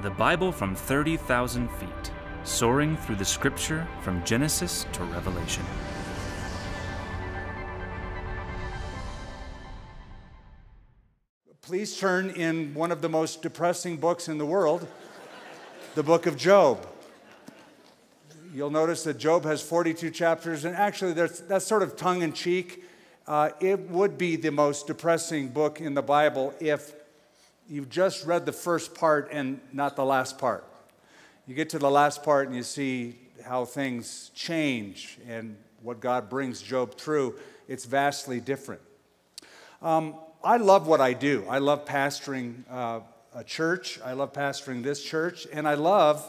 The Bible from 30,000 feet, soaring through the scripture from Genesis to Revelation. Please turn in one of the most depressing books in the world, the book of Job. You'll notice that Job has 42 chapters, and actually, that's sort of tongue in cheek. Uh, it would be the most depressing book in the Bible if you've just read the first part and not the last part. You get to the last part and you see how things change and what God brings Job through. It's vastly different. Um, I love what I do. I love pastoring uh, a church, I love pastoring this church, and I love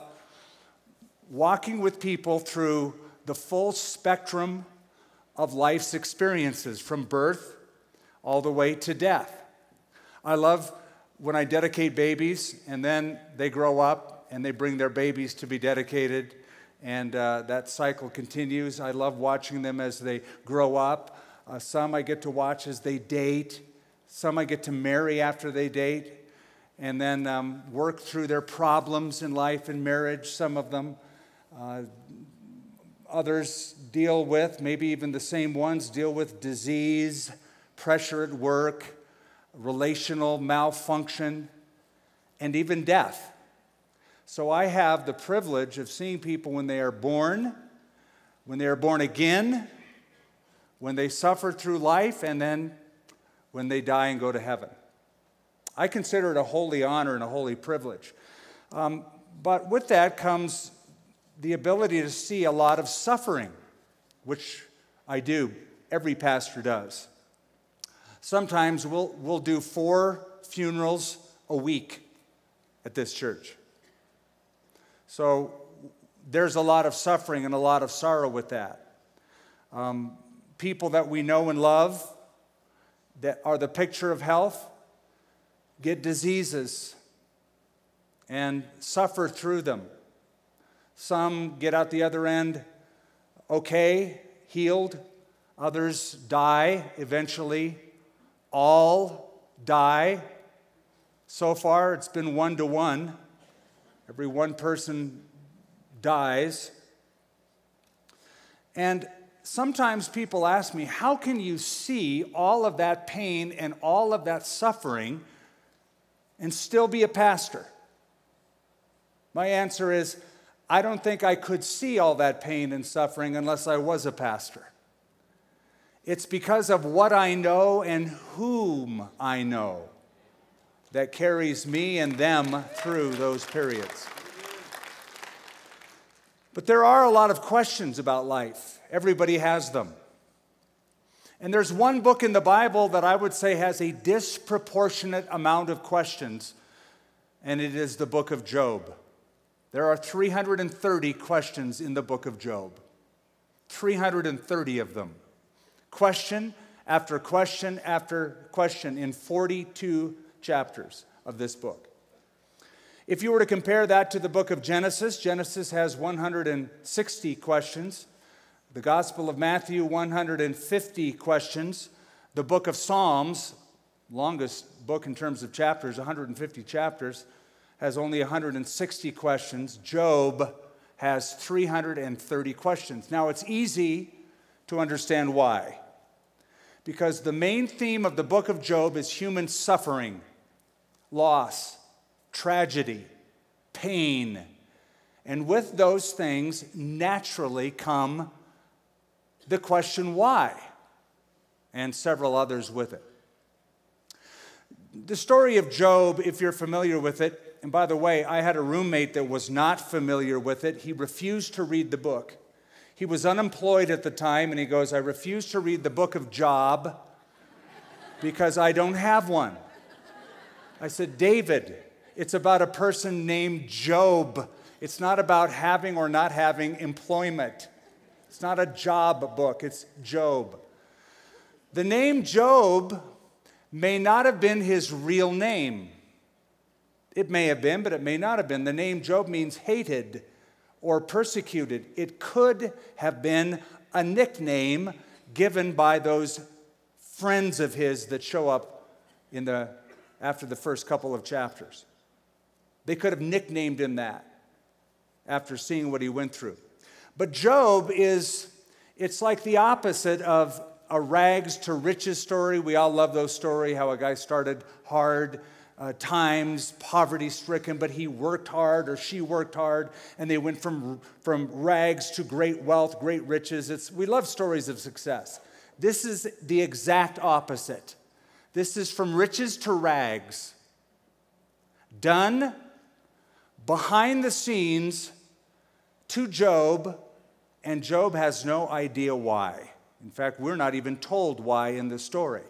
walking with people through the full spectrum of life's experiences from birth all the way to death. I love when I dedicate babies and then they grow up and they bring their babies to be dedicated, and uh, that cycle continues. I love watching them as they grow up. Uh, some I get to watch as they date, some I get to marry after they date, and then um, work through their problems in life and marriage, some of them. Uh, others deal with, maybe even the same ones, deal with disease, pressure at work, relational malfunction, and even death. So I have the privilege of seeing people when they are born, when they are born again, when they suffer through life, and then when they die and go to heaven. I consider it a holy honor and a holy privilege. Um, but with that comes the ability to see a lot of suffering, which I do. Every pastor does. Sometimes we'll, we'll do four funerals a week at this church. So there's a lot of suffering and a lot of sorrow with that. Um, people that we know and love that are the picture of health get diseases and suffer through them. Some get out the other end okay, healed. Others die eventually all die. So far, it's been one to one. Every one person dies. And sometimes people ask me, how can you see all of that pain and all of that suffering and still be a pastor? My answer is, I don't think I could see all that pain and suffering unless I was a pastor. It's because of what I know and whom I know that carries me and them through those periods. But there are a lot of questions about life. Everybody has them. And there's one book in the Bible that I would say has a disproportionate amount of questions, and it is the book of Job. There are 330 questions in the book of Job, 330 of them question after question after question in 42 chapters of this book. If you were to compare that to the book of Genesis, Genesis has 160 questions, the Gospel of Matthew, 150 questions, the book of Psalms, longest book in terms of chapters, 150 chapters, has only 160 questions. Job has 330 questions. Now, it's easy to understand why. Because the main theme of the book of Job is human suffering, loss, tragedy, pain. And with those things naturally come the question why, and several others with it. The story of Job, if you're familiar with it, and by the way, I had a roommate that was not familiar with it. He refused to read the book. He was unemployed at the time, and he goes, I refuse to read the book of Job because I don't have one. I said, David, it's about a person named Job. It's not about having or not having employment. It's not a job book, it's Job. The name Job may not have been his real name. It may have been, but it may not have been. The name Job means hated or persecuted. It could have been a nickname given by those friends of his that show up in the, after the first couple of chapters. They could have nicknamed him that after seeing what he went through. But Job is, it's like the opposite of a rags to riches story. We all love those stories how a guy started hard uh, times, poverty stricken, but he worked hard or she worked hard and they went from, from rags to great wealth, great riches. It's, we love stories of success. This is the exact opposite. This is from riches to rags. Done behind the scenes to Job, and Job has no idea why. In fact, we're not even told why in the story.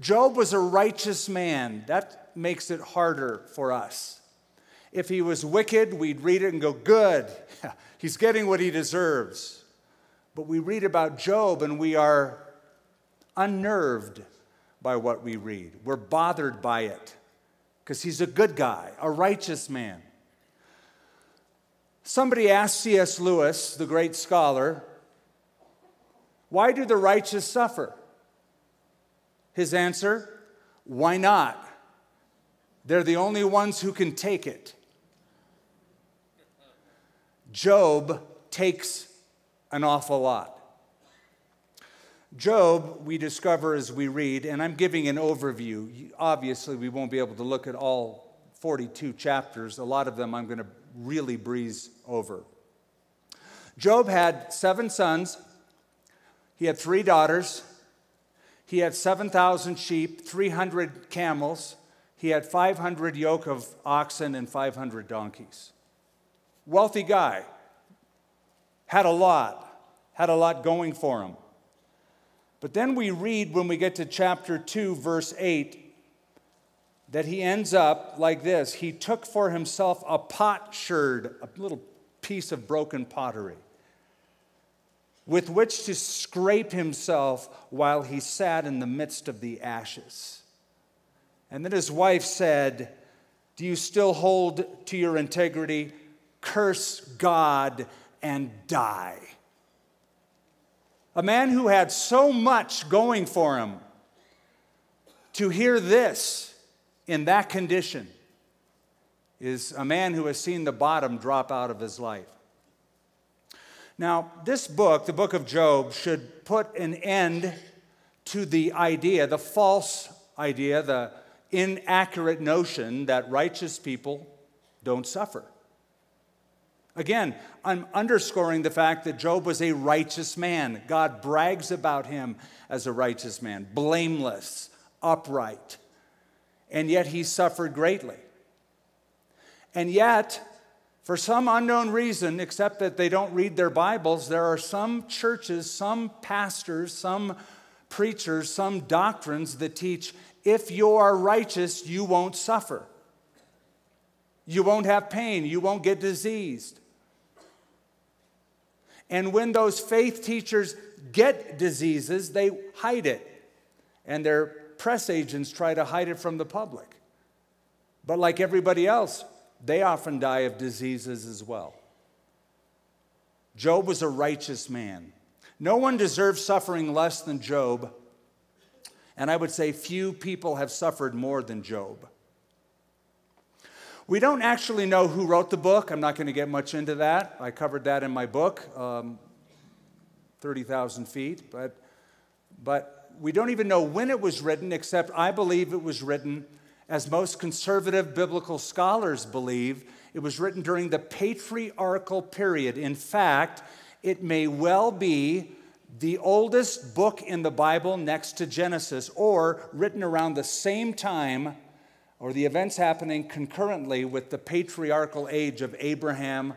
Job was a righteous man. That makes it harder for us. If he was wicked, we'd read it and go, Good, he's getting what he deserves. But we read about Job and we are unnerved by what we read. We're bothered by it because he's a good guy, a righteous man. Somebody asked C.S. Lewis, the great scholar, why do the righteous suffer? His answer, why not? They're the only ones who can take it. Job takes an awful lot. Job, we discover as we read, and I'm giving an overview. Obviously, we won't be able to look at all 42 chapters. A lot of them I'm going to really breeze over. Job had seven sons, he had three daughters, he had 7,000 sheep, 300 camels, he had 500 yoke of oxen, and 500 donkeys. Wealthy guy, had a lot, had a lot going for him. But then we read when we get to chapter 2, verse 8, that he ends up like this. He took for himself a potsherd, a little piece of broken pottery, with which to scrape himself while he sat in the midst of the ashes. And then his wife said, Do you still hold to your integrity? Curse God and die. A man who had so much going for him to hear this in that condition is a man who has seen the bottom drop out of his life. Now, this book, the book of Job, should put an end to the idea, the false idea, the inaccurate notion that righteous people don't suffer. Again, I'm underscoring the fact that Job was a righteous man. God brags about him as a righteous man, blameless, upright. And yet he suffered greatly. And yet, for some unknown reason, except that they don't read their Bibles, there are some churches, some pastors, some preachers, some doctrines that teach if you are righteous, you won't suffer. You won't have pain. You won't get diseased. And when those faith teachers get diseases, they hide it. And their press agents try to hide it from the public. But like everybody else, they often die of diseases as well. Job was a righteous man. No one deserves suffering less than Job. And I would say few people have suffered more than Job. We don't actually know who wrote the book. I'm not going to get much into that. I covered that in my book, um, 30,000 Feet. But, but we don't even know when it was written, except I believe it was written, as most conservative biblical scholars believe, it was written during the patriarchal period. In fact, it may well be the oldest book in the Bible next to Genesis, or written around the same time or the events happening concurrently with the patriarchal age of Abraham,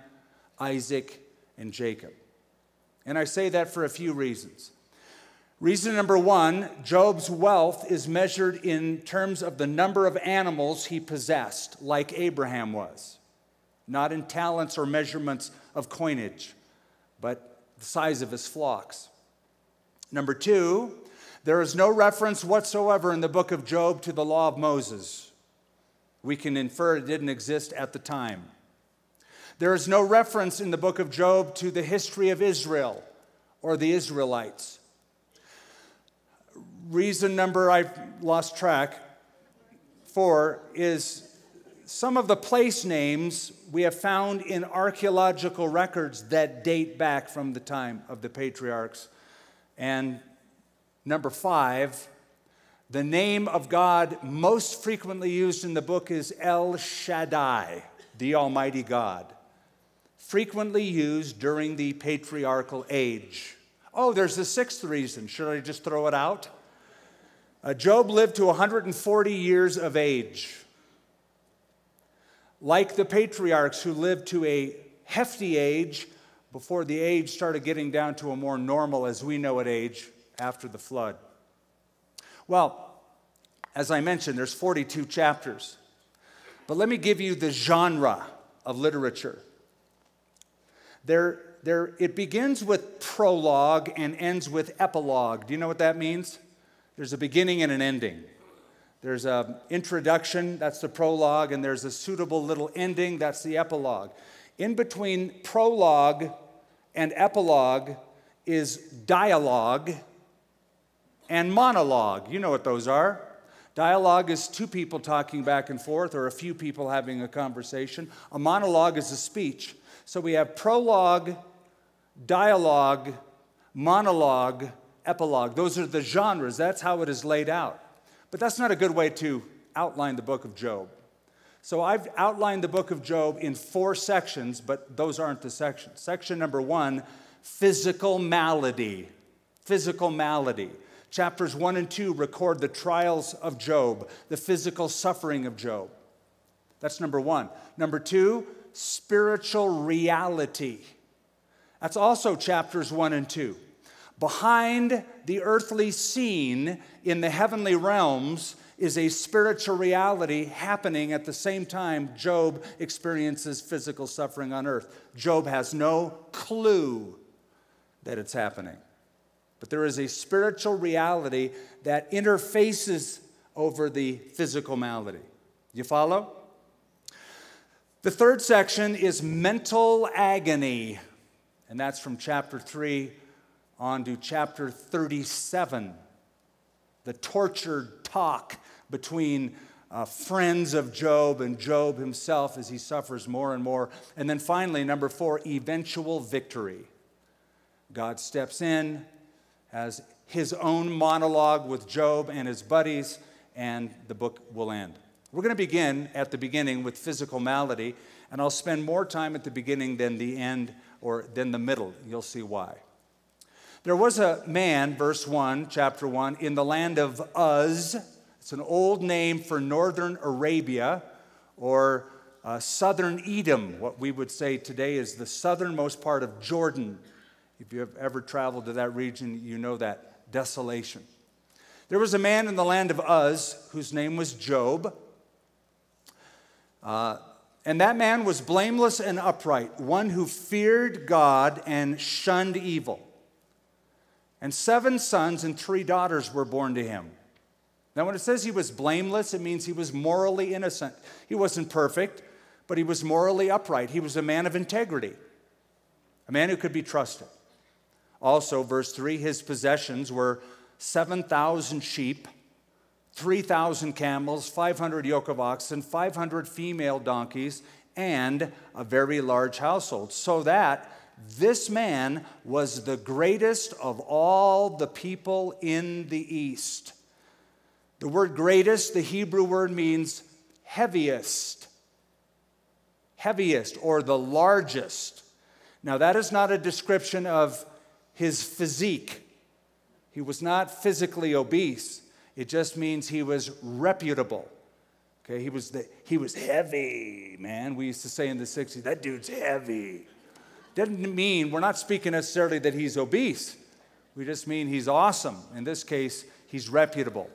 Isaac, and Jacob. And I say that for a few reasons. Reason number one Job's wealth is measured in terms of the number of animals he possessed, like Abraham was, not in talents or measurements of coinage, but the size of his flocks. Number two, there is no reference whatsoever in the book of Job to the law of Moses. We can infer it didn't exist at the time. There is no reference in the book of Job to the history of Israel or the Israelites. Reason number I've lost track for is some of the place names we have found in archaeological records that date back from the time of the patriarchs. And number five, the name of God most frequently used in the book is El Shaddai, the Almighty God, frequently used during the patriarchal age. Oh, there's a sixth reason. Should I just throw it out? Uh, Job lived to 140 years of age. Like the patriarchs who lived to a hefty age before the age started getting down to a more normal, as we know it, age after the flood. Well, as I mentioned, there's 42 chapters. But let me give you the genre of literature. There, there, it begins with prologue and ends with epilogue. Do you know what that means? There's a beginning and an ending. There's an introduction, that's the prologue, and there's a suitable little ending, that's the epilogue. In between prologue and epilogue is dialogue and monologue. You know what those are. Dialogue is two people talking back and forth or a few people having a conversation. A monologue is a speech. So we have prologue, dialogue, monologue, epilogue. Those are the genres. That's how it is laid out. But that's not a good way to outline the book of Job. So I've outlined the book of Job in four sections, but those aren't the sections. Section number one physical malady. Physical malady. Chapters 1 and 2 record the trials of Job, the physical suffering of Job. That's number one. Number two, spiritual reality. That's also chapters 1 and 2. Behind the earthly scene in the heavenly realms is a spiritual reality happening at the same time Job experiences physical suffering on earth. Job has no clue that it's happening. But there is a spiritual reality that interfaces over the physical malady. You follow? The third section is mental agony, and that's from chapter 3 on to chapter 37. The tortured talk between uh, friends of Job and Job himself as he suffers more and more. And then finally, number four, eventual victory. God steps in, has his own monologue with Job and his buddies, and the book will end. We're going to begin at the beginning with physical malady, and I'll spend more time at the beginning than the end or than the middle. You'll see why. There was a man, verse 1, chapter 1, in the land of Uz. It's an old name for northern Arabia or uh, southern Edom. What we would say today is the southernmost part of Jordan. If you have ever traveled to that region, you know that desolation. There was a man in the land of Uz whose name was Job. Uh, and that man was blameless and upright, one who feared God and shunned evil. And seven sons and three daughters were born to him. Now, when it says he was blameless, it means he was morally innocent. He wasn't perfect, but he was morally upright. He was a man of integrity, a man who could be trusted. Also, verse 3 his possessions were 7,000 sheep, 3,000 camels, 500 yoke of oxen, 500 female donkeys, and a very large household, so that this man was the greatest of all the people in the East. The word greatest, the Hebrew word means heaviest, heaviest, or the largest. Now, that is not a description of his physique. He was not physically obese. It just means he was reputable. Okay, he was, the, he was heavy, man. We used to say in the 60s, that dude's heavy. Doesn't mean, we're not speaking necessarily that he's obese. We just mean he's awesome. In this case, he's reputable.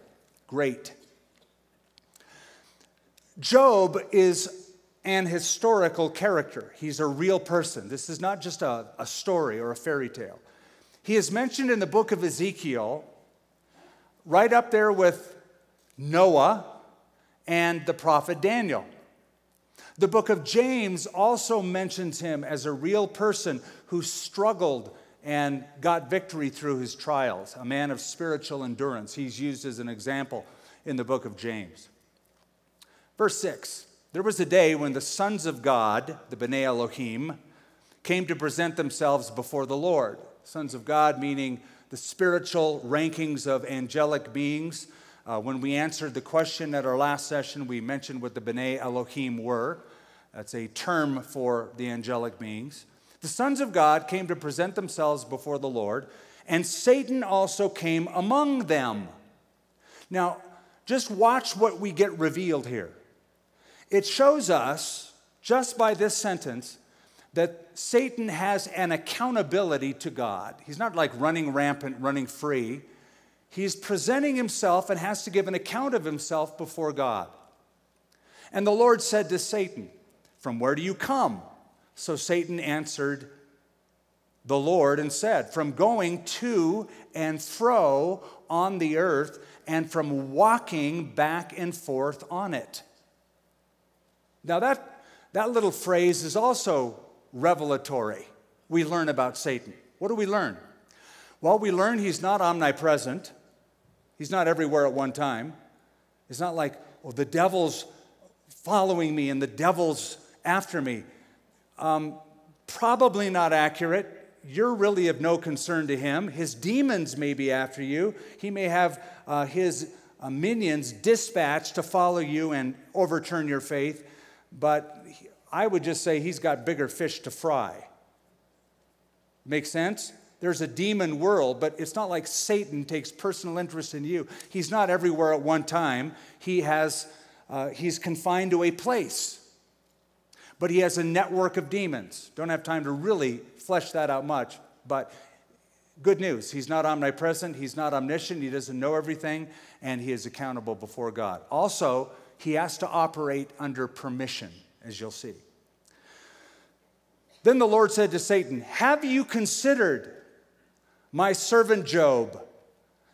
Great. Job is an historical character. He's a real person. This is not just a, a story or a fairy tale. He is mentioned in the book of Ezekiel, right up there with Noah and the prophet Daniel. The book of James also mentions him as a real person who struggled and got victory through his trials, a man of spiritual endurance. He's used as an example in the book of James. Verse 6 There was a day when the sons of God, the B'nai Elohim, came to present themselves before the Lord. Sons of God meaning the spiritual rankings of angelic beings. Uh, when we answered the question at our last session, we mentioned what the B'nai Elohim were. That's a term for the angelic beings. The sons of God came to present themselves before the Lord, and Satan also came among them. Now, just watch what we get revealed here. It shows us, just by this sentence, that Satan has an accountability to God. He's not like running rampant, running free. He's presenting himself and has to give an account of himself before God. And the Lord said to Satan, From where do you come? So Satan answered the Lord and said, From going to and fro on the earth and from walking back and forth on it. Now, that, that little phrase is also revelatory. We learn about Satan. What do we learn? Well, we learn he's not omnipresent, he's not everywhere at one time. It's not like, oh, the devil's following me and the devil's after me. Um, probably not accurate. You're really of no concern to him. His demons may be after you. He may have uh, his uh, minions dispatched to follow you and overturn your faith but I would just say he's got bigger fish to fry. Make sense? There's a demon world, but it's not like Satan takes personal interest in you. He's not everywhere at one time. He has, uh, he's confined to a place. But he has a network of demons. Don't have time to really flesh that out much, but good news. He's not omnipresent, he's not omniscient, he doesn't know everything, and he is accountable before God. Also, he has to operate under permission, as you'll see. Then the Lord said to Satan, Have you considered my servant Job,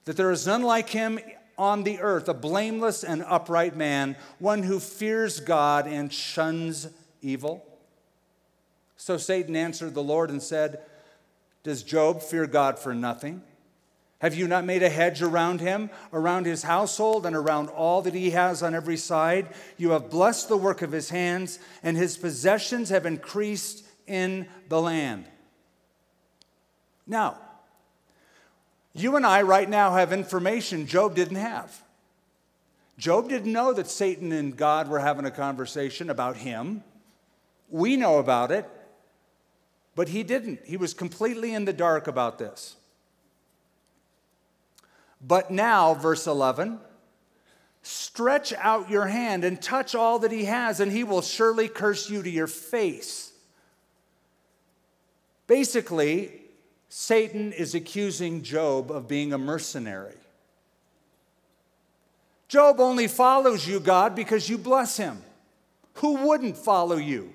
that there is none like him on the earth, a blameless and upright man, one who fears God and shuns evil? So Satan answered the Lord and said, Does Job fear God for nothing? Have you not made a hedge around him, around his household, and around all that he has on every side? You have blessed the work of his hands, and his possessions have increased in the land. Now, you and I right now have information Job didn't have. Job didn't know that Satan and God were having a conversation about him. We know about it, but he didn't. He was completely in the dark about this. But now, verse 11, stretch out your hand and touch all that he has, and he will surely curse you to your face. Basically, Satan is accusing Job of being a mercenary. Job only follows you, God, because you bless him. Who wouldn't follow you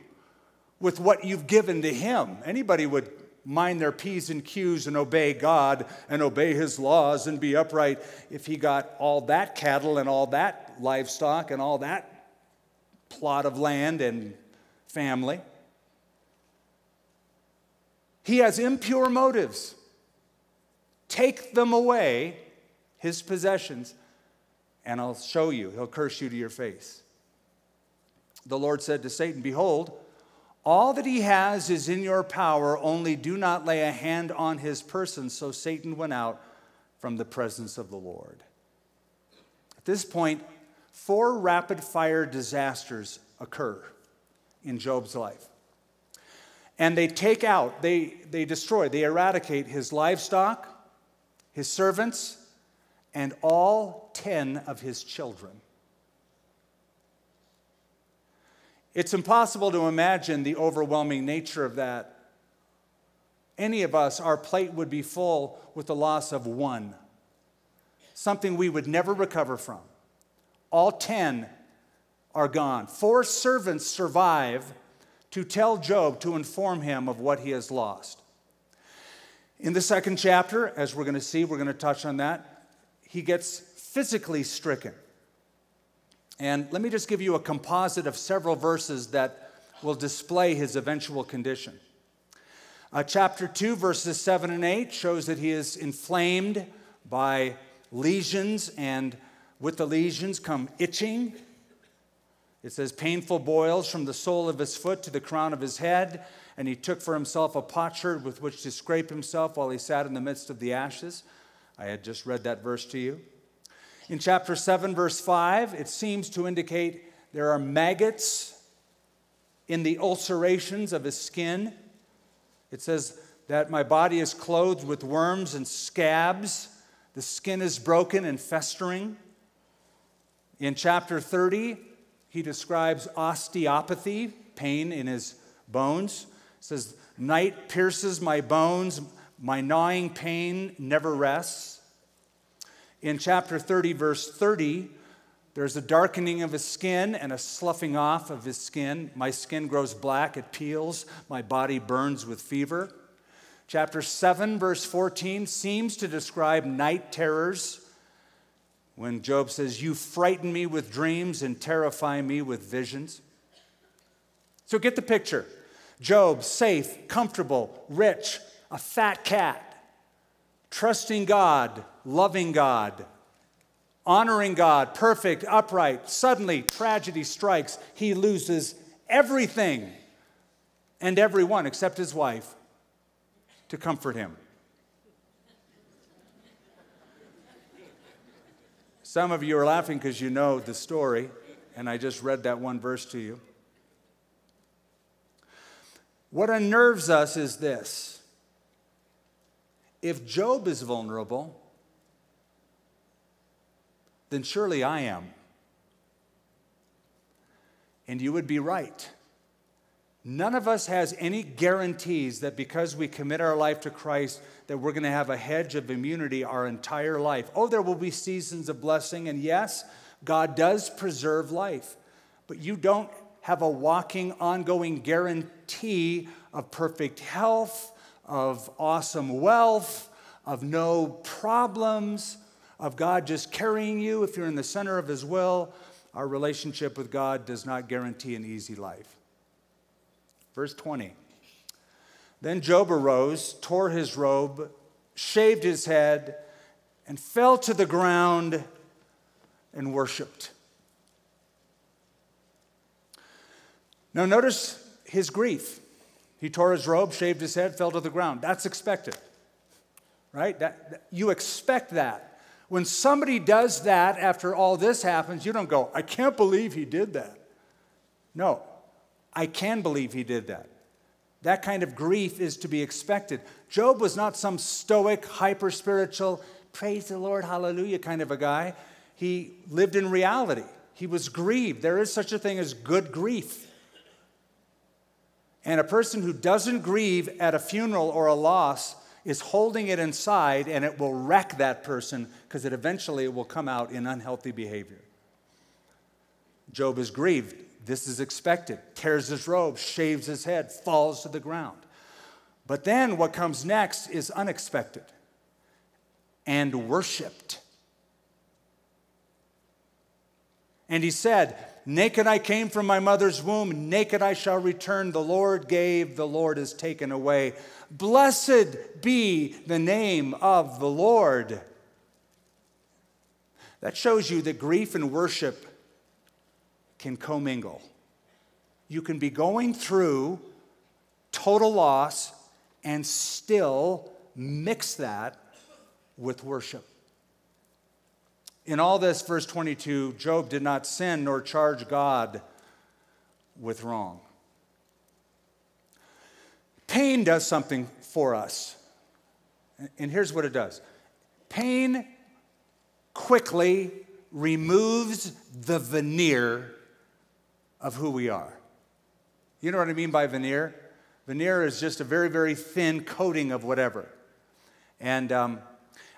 with what you've given to him? Anybody would mind their P's and Q's and obey God and obey His laws and be upright if he got all that cattle and all that livestock and all that plot of land and family. He has impure motives. Take them away, his possessions, and I'll show you. He'll curse you to your face. The Lord said to Satan, Behold, all that he has is in your power, only do not lay a hand on his person. So Satan went out from the presence of the Lord. At this point, four rapid fire disasters occur in Job's life. And they take out, they, they destroy, they eradicate his livestock, his servants, and all 10 of his children. It's impossible to imagine the overwhelming nature of that. Any of us, our plate would be full with the loss of one, something we would never recover from. All 10 are gone. Four servants survive to tell Job, to inform him of what he has lost. In the second chapter, as we're going to see, we're going to touch on that, he gets physically stricken. And let me just give you a composite of several verses that will display his eventual condition. Uh, chapter 2, verses 7 and 8 shows that he is inflamed by lesions, and with the lesions come itching. It says, painful boils from the sole of his foot to the crown of his head, and he took for himself a potsherd with which to scrape himself while he sat in the midst of the ashes. I had just read that verse to you. In chapter 7, verse 5, it seems to indicate there are maggots in the ulcerations of his skin. It says that my body is clothed with worms and scabs, the skin is broken and festering. In chapter 30, he describes osteopathy, pain in his bones. Says, Night pierces my bones, my gnawing pain never rests. In chapter 30, verse 30, there's a darkening of his skin and a sloughing off of his skin. My skin grows black, it peels, my body burns with fever. Chapter 7, verse 14, seems to describe night terrors when Job says, You frighten me with dreams and terrify me with visions. So get the picture. Job, safe, comfortable, rich, a fat cat, trusting God, loving God, honoring God, perfect, upright. Suddenly, tragedy strikes. He loses everything and everyone except his wife to comfort him. Some of you are laughing because you know the story, and I just read that one verse to you. What unnerves us is this if Job is vulnerable, then surely I am. And you would be right. None of us has any guarantees that because we commit our life to Christ, that we're going to have a hedge of immunity our entire life. Oh, there will be seasons of blessing, and yes, God does preserve life, but you don't have a walking, ongoing guarantee of perfect health, of awesome wealth, of no problems, of God just carrying you if you're in the center of His will. Our relationship with God does not guarantee an easy life. Verse 20. Then Job arose, tore his robe, shaved his head, and fell to the ground and worshiped. Now, notice his grief. He tore his robe, shaved his head, fell to the ground. That's expected, right? That, you expect that. When somebody does that after all this happens, you don't go, I can't believe he did that. No, I can believe he did that. That kind of grief is to be expected. Job was not some stoic, hyper spiritual, praise the Lord, hallelujah kind of a guy. He lived in reality. He was grieved. There is such a thing as good grief. And a person who doesn't grieve at a funeral or a loss is holding it inside and it will wreck that person because it eventually will come out in unhealthy behavior. Job is grieved. This is expected. Tears his robe, shaves his head, falls to the ground. But then what comes next is unexpected and worshiped. And he said, Naked I came from my mother's womb, naked I shall return. The Lord gave, the Lord has taken away. Blessed be the name of the Lord. That shows you that grief and worship can commingle. You can be going through total loss and still mix that with worship. In all this, verse 22, Job did not sin nor charge God with wrong. Pain does something for us. And here's what it does pain quickly removes the veneer of who we are. You know what I mean by veneer? Veneer is just a very, very thin coating of whatever. And um,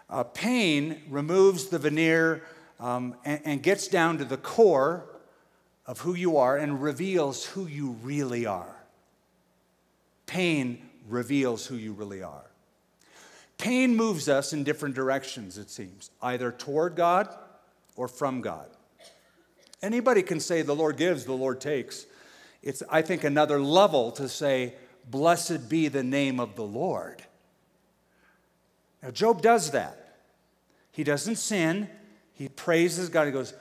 uh, pain removes the veneer um, and, and gets down to the core of who you are and reveals who you really are. Pain reveals who you really are. Pain moves us in different directions, it seems, either toward God or from God. Anybody can say, The Lord gives, the Lord takes. It's, I think, another level to say, Blessed be the name of the Lord. Now, Job does that. He doesn't sin, he praises God. He goes,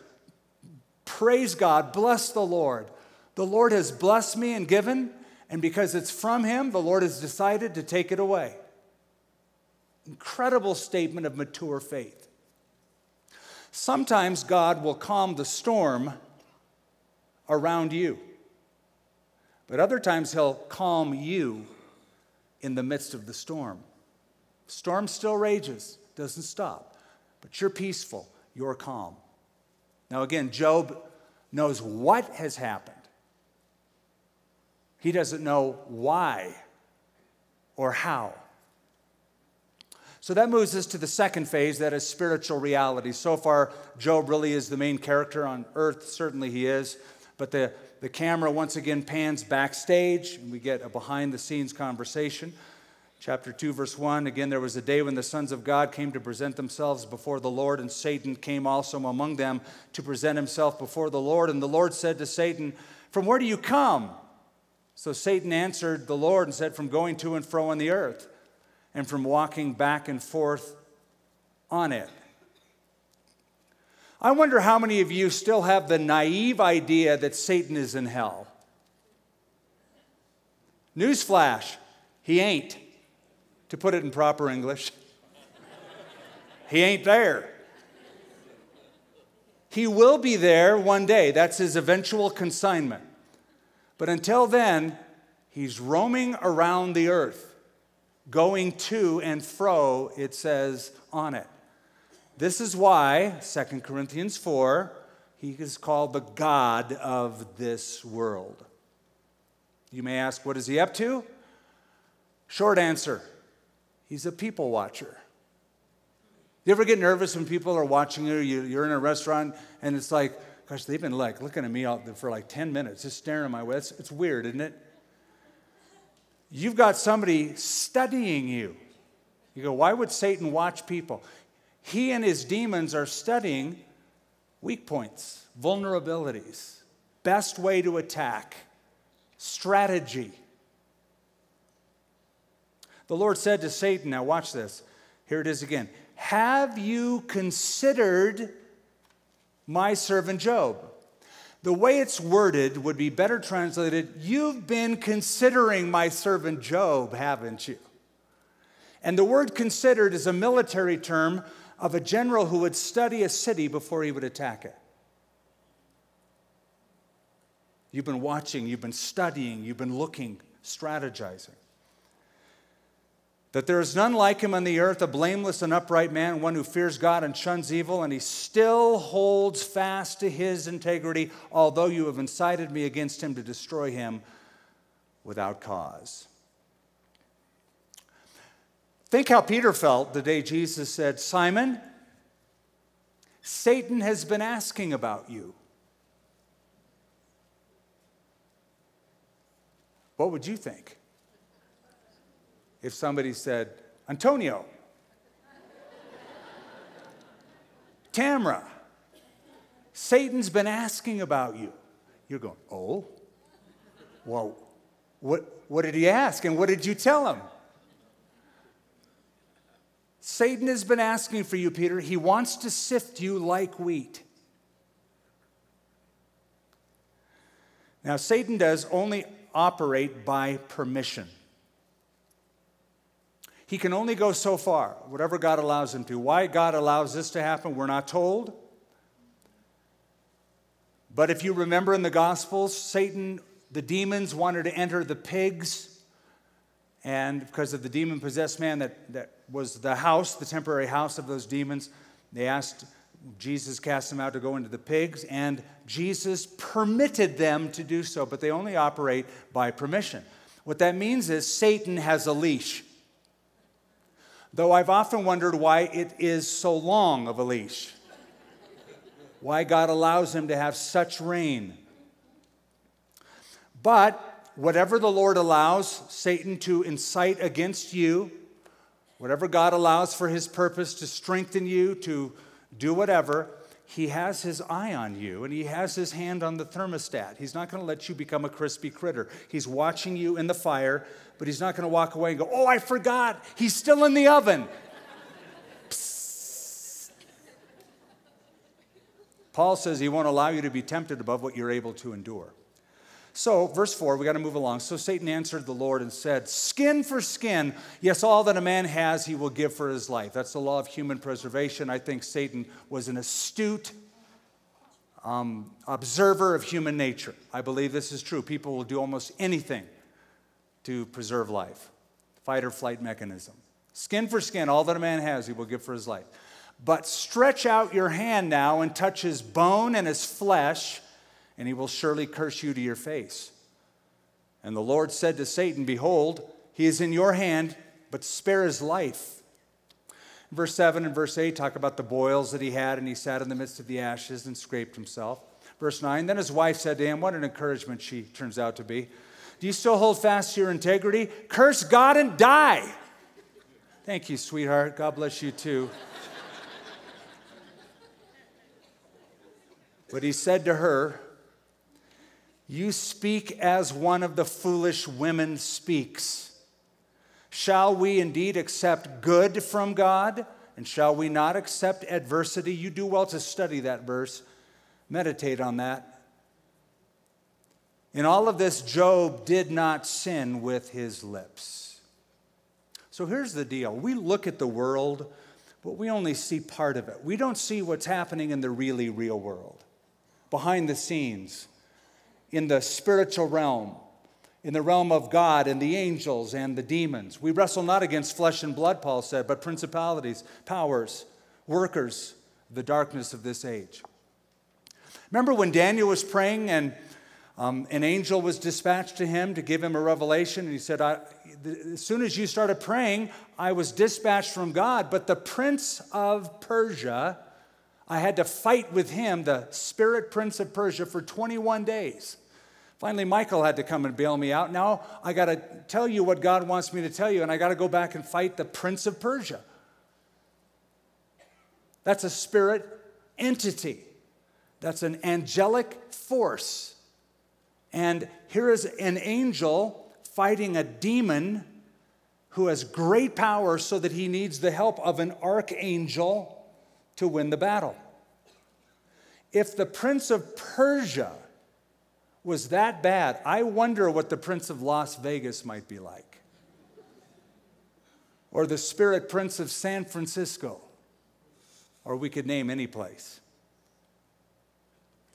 Praise God, bless the Lord. The Lord has blessed me and given, and because it's from Him, the Lord has decided to take it away. Incredible statement of mature faith. Sometimes God will calm the storm around you, but other times He'll calm you in the midst of the storm. Storm still rages, doesn't stop, but you're peaceful, you're calm. Now, again, Job knows what has happened. He doesn't know why or how. So that moves us to the second phase, that is spiritual reality. So far, Job really is the main character on earth, certainly he is. But the, the camera once again pans backstage, and we get a behind the scenes conversation. Chapter 2, verse 1 again, there was a day when the sons of God came to present themselves before the Lord, and Satan came also among them to present himself before the Lord. And the Lord said to Satan, From where do you come? So Satan answered the Lord and said, From going to and fro on the earth and from walking back and forth on it. I wonder how many of you still have the naive idea that Satan is in hell. Newsflash, he ain't, to put it in proper English. he ain't there. He will be there one day. That's his eventual consignment. But until then, he's roaming around the earth going to and fro, it says on it. This is why, 2 Corinthians 4, he is called the God of this world. You may ask, what is he up to? Short answer he's a people watcher. You ever get nervous when people are watching you? You're in a restaurant and it's like, gosh, they've been like looking at me out for like 10 minutes, just staring at my way. It's, it's weird, isn't it? You've got somebody studying you. You go, why would Satan watch people? He and his demons are studying weak points, vulnerabilities, best way to attack, strategy. The Lord said to Satan, now watch this. Here it is again. Have you considered my servant Job? The way it's worded would be better translated You've been considering my servant Job, haven't you? And the word considered is a military term of a general who would study a city before he would attack it. You've been watching, you've been studying, you've been looking, strategizing that there is none like him on the earth, a blameless and upright man, one who fears God and shuns evil, and he still holds fast to his integrity, although you have incited me against him to destroy him without cause. Think how Peter felt the day Jesus said, Simon, Satan has been asking about you. What would you think? If somebody said, Antonio, Tamra, Satan's been asking about you. You're going, oh? Well, what, what did he ask and what did you tell him? Satan has been asking for you, Peter. He wants to sift you like wheat. Now, Satan does only operate by permission. He can only go so far, whatever God allows him to. Why God allows this to happen, we're not told. But if you remember in the Gospels, Satan, the demons wanted to enter the pigs. And because of the demon possessed man that, that was the house, the temporary house of those demons, they asked Jesus cast them out to go into the pigs, and Jesus permitted them to do so, but they only operate by permission. What that means is Satan has a leash though I've often wondered why it is so long of a leash. why God allows him to have such reign. But whatever the Lord allows Satan to incite against you, whatever God allows for his purpose to strengthen you, to do whatever, he has his eye on you and he has his hand on the thermostat. He's not going to let you become a crispy critter. He's watching you in the fire, but he's not going to walk away and go, Oh, I forgot. He's still in the oven. Paul says he won't allow you to be tempted above what you're able to endure. So, verse 4, we got to move along. So Satan answered the Lord and said, Skin for skin, yes, all that a man has, he will give for his life. That's the law of human preservation. I think Satan was an astute um, observer of human nature. I believe this is true. People will do almost anything to preserve life. Fight or flight mechanism. Skin for skin, all that a man has, he will give for his life. But stretch out your hand now and touch his bone and his flesh and he will surely curse you to your face. And the Lord said to Satan, Behold, he is in your hand, but spare his life. Verse 7 and verse 8 talk about the boils that he had, and he sat in the midst of the ashes and scraped himself. Verse 9 Then his wife said to him, What an encouragement she turns out to be. Do you still hold fast to your integrity? Curse God and die. Thank you, sweetheart. God bless you too. but he said to her, you speak as one of the foolish women speaks. Shall we indeed accept good from God? And shall we not accept adversity? You do well to study that verse, meditate on that. In all of this, Job did not sin with his lips. So here's the deal we look at the world, but we only see part of it. We don't see what's happening in the really real world, behind the scenes in the spiritual realm, in the realm of God and the angels and the demons. We wrestle not against flesh and blood, Paul said, but principalities, powers, workers, the darkness of this age. Remember when Daniel was praying and um, an angel was dispatched to him to give him a revelation, and he said, As soon as you started praying, I was dispatched from God, but the prince of Persia, I had to fight with him, the spirit prince of Persia, for 21 days. Finally, Michael had to come and bail me out. Now I got to tell you what God wants me to tell you, and I got to go back and fight the prince of Persia. That's a spirit entity, that's an angelic force. And here is an angel fighting a demon who has great power so that he needs the help of an archangel to win the battle. If the prince of Persia was that bad, I wonder what the prince of Las Vegas might be like. Or the spirit prince of San Francisco. Or we could name any place.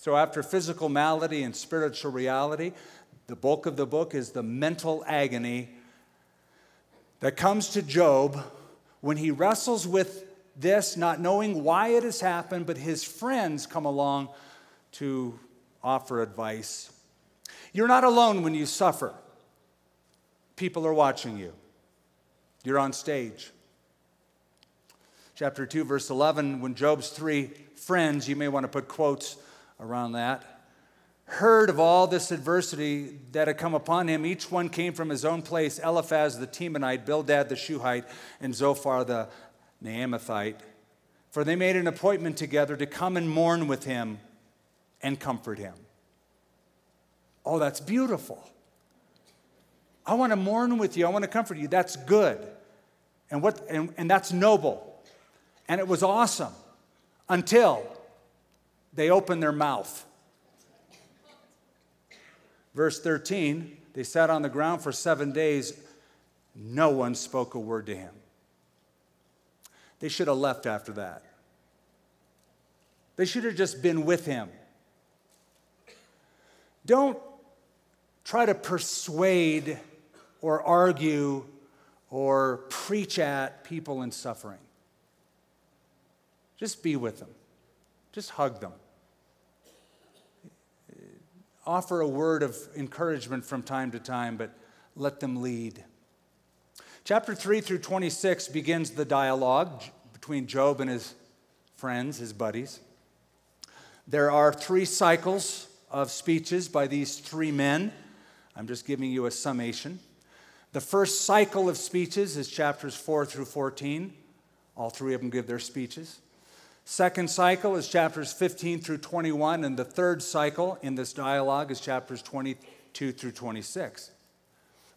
So, after physical malady and spiritual reality, the bulk of the book is the mental agony that comes to Job when he wrestles with this, not knowing why it has happened, but his friends come along to offer advice. You're not alone when you suffer. People are watching you. You're on stage. Chapter 2, verse 11, when Job's three friends, you may want to put quotes around that, heard of all this adversity that had come upon him, each one came from his own place Eliphaz the Temanite, Bildad the Shuhite, and Zophar the Naamathite, for they made an appointment together to come and mourn with him and comfort him. Oh, that's beautiful. I want to mourn with you. I want to comfort you. That's good. And, what, and, and that's noble. And it was awesome until they opened their mouth. Verse 13 they sat on the ground for seven days. No one spoke a word to him. They should have left after that. They should have just been with him. Don't try to persuade or argue or preach at people in suffering. Just be with them, just hug them. Offer a word of encouragement from time to time, but let them lead. Chapter 3 through 26 begins the dialogue between Job and his friends, his buddies. There are three cycles of speeches by these three men. I'm just giving you a summation. The first cycle of speeches is chapters 4 through 14. All three of them give their speeches. Second cycle is chapters 15 through 21, and the third cycle in this dialogue is chapters 22 through 26.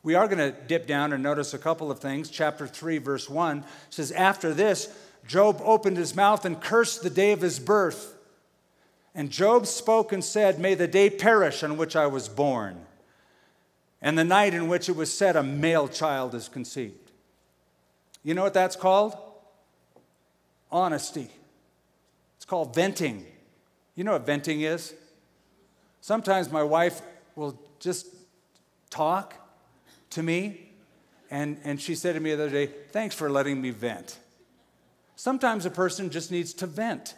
We are going to dip down and notice a couple of things. Chapter 3, verse 1 says, After this, Job opened his mouth and cursed the day of his birth And Job spoke and said, May the day perish on which I was born, and the night in which it was said, A male child is conceived. You know what that's called? Honesty. It's called venting. You know what venting is? Sometimes my wife will just talk to me, and, and she said to me the other day, Thanks for letting me vent. Sometimes a person just needs to vent.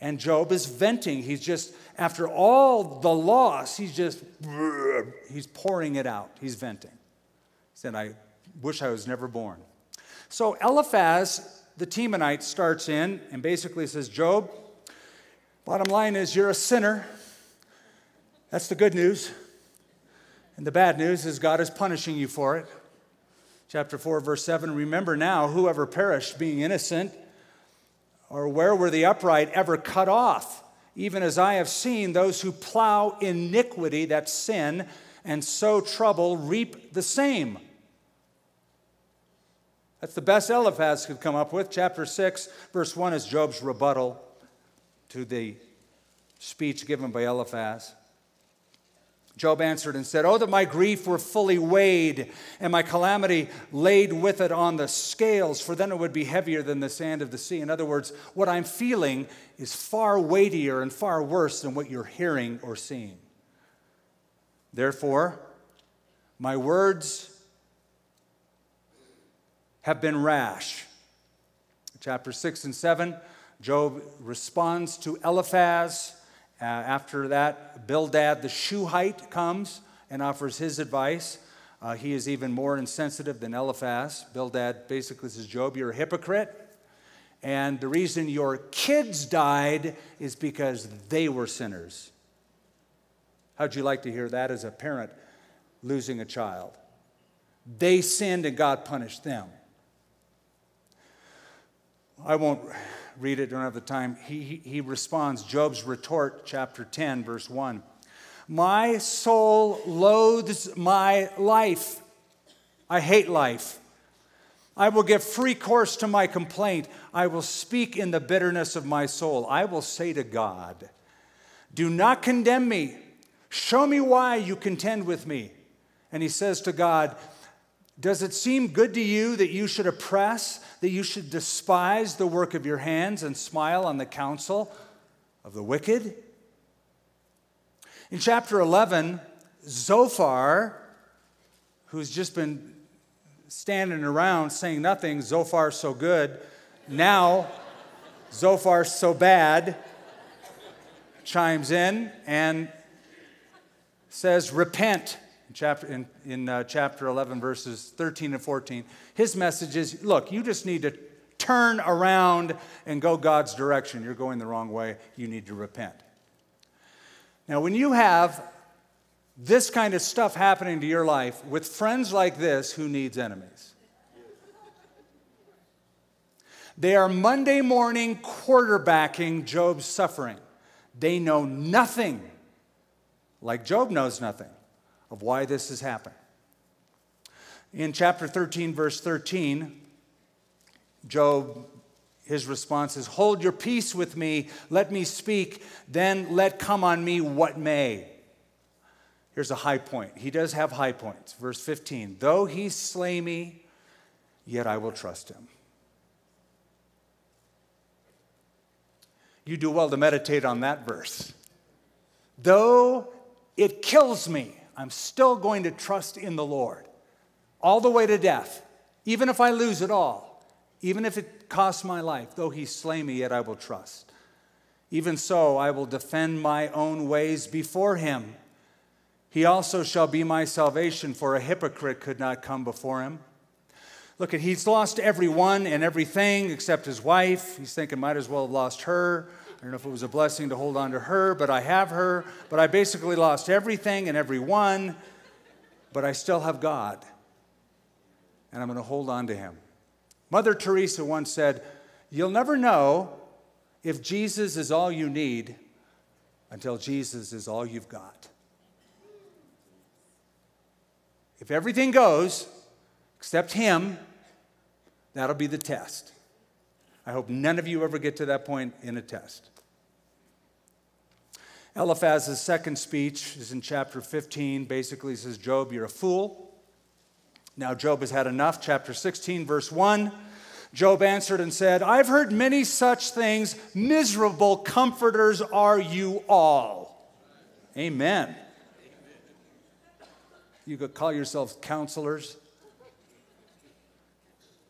And Job is venting. He's just, after all the loss, he's just, he's pouring it out. He's venting. He said, I wish I was never born. So Eliphaz, the Temanite, starts in and basically says, Job, bottom line is you're a sinner. That's the good news. And the bad news is God is punishing you for it. Chapter 4, verse 7 Remember now, whoever perished being innocent, or where were the upright ever cut off? Even as I have seen those who plow iniquity, that sin, and sow trouble, reap the same. That's the best Eliphaz could come up with. Chapter 6, verse 1 is Job's rebuttal to the speech given by Eliphaz. Job answered and said, Oh, that my grief were fully weighed and my calamity laid with it on the scales, for then it would be heavier than the sand of the sea. In other words, what I'm feeling is far weightier and far worse than what you're hearing or seeing. Therefore, my words have been rash. Chapter 6 and 7, Job responds to Eliphaz uh, after that, Bildad the Shuhite comes and offers his advice. Uh, he is even more insensitive than Eliphaz. Bildad basically says, Job, you're a hypocrite. And the reason your kids died is because they were sinners. How'd you like to hear that as a parent losing a child? They sinned and God punished them. I won't read it, don't have the time. He, he, he responds, Job's retort, chapter 10, verse 1. My soul loathes my life. I hate life. I will give free course to my complaint. I will speak in the bitterness of my soul. I will say to God, Do not condemn me. Show me why you contend with me. And he says to God, does it seem good to you that you should oppress, that you should despise the work of your hands and smile on the counsel of the wicked? In chapter 11, Zophar, who's just been standing around saying nothing, Zophar so good, now Zophar so bad, chimes in and says, Repent in chapter, in, in uh, chapter 11, verses 13 and 14. His message is look, you just need to turn around and go God's direction. You're going the wrong way. You need to repent. Now, when you have this kind of stuff happening to your life with friends like this, who needs enemies? They are Monday morning quarterbacking Job's suffering. They know nothing, like Job knows nothing of why this has happened. In chapter 13, verse 13, Job, his response is Hold your peace with me, let me speak, then let come on me what may. Here's a high point. He does have high points. Verse 15 Though he slay me, yet I will trust him. You do well to meditate on that verse. Though it kills me, I'm still going to trust in the Lord all the way to death, even if I lose it all, even if it costs my life. Though he slay me, yet I will trust. Even so, I will defend my own ways before him. He also shall be my salvation, for a hypocrite could not come before him. Look at he's lost everyone and everything except his wife. He's thinking might as well have lost her. I don't know if it was a blessing to hold on to her, but I have her. But I basically lost everything and everyone, but I still have God. And I'm going to hold on to him. Mother Teresa once said, You'll never know if Jesus is all you need until Jesus is all you've got. If everything goes except Him, that'll be the test. I hope none of you ever get to that point in a test. Eliphaz's second speech is in chapter 15. Basically, says, Job, you're a fool. Now, Job has had enough. Chapter 16, verse 1. Job answered and said, I've heard many such things. Miserable comforters are you all. Amen. You could call yourselves counselors.